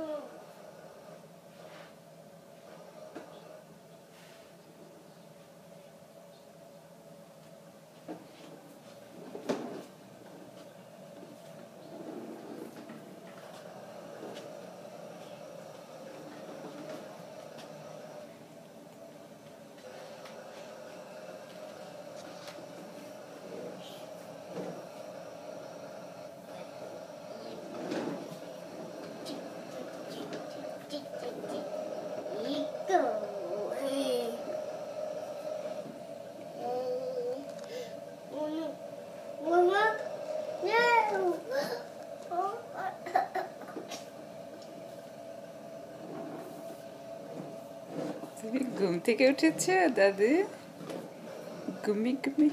Oh. ঘুম থেকে উঠেছ দাদু? ঘুমি ঘুমি।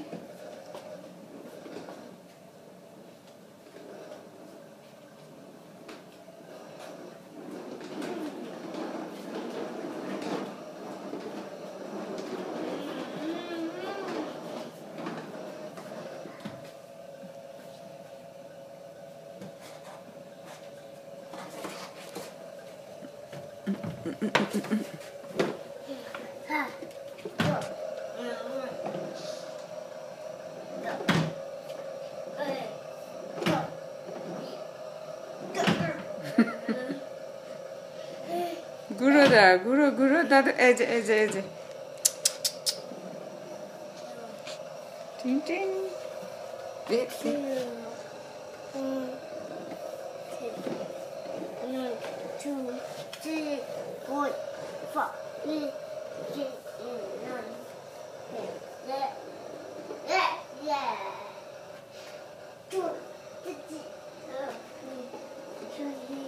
Guru da, guru, guru da, ece, ece, ece. Ting, ting. Ve, Two. two, one, four, three, two, and nine, ten, yeah, yeah, yeah, two, three, uh, three, two, three.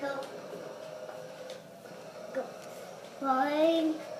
Go. Go. five.